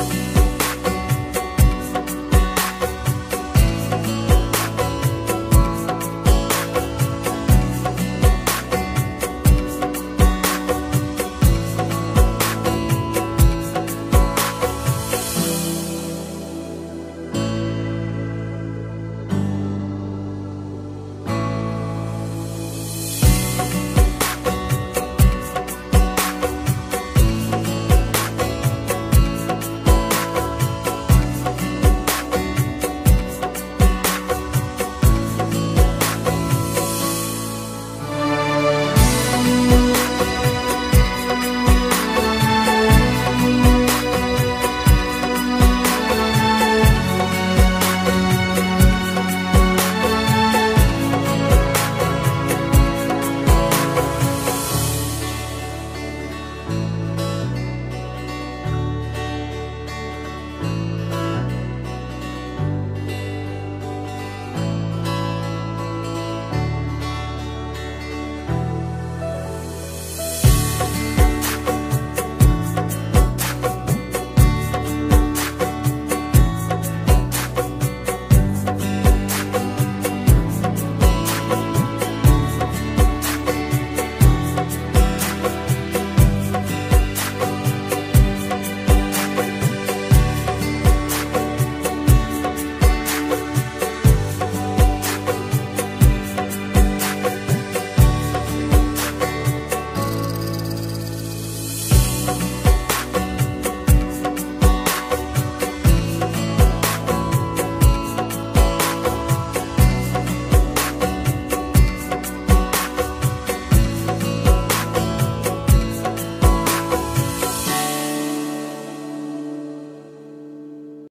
Bye.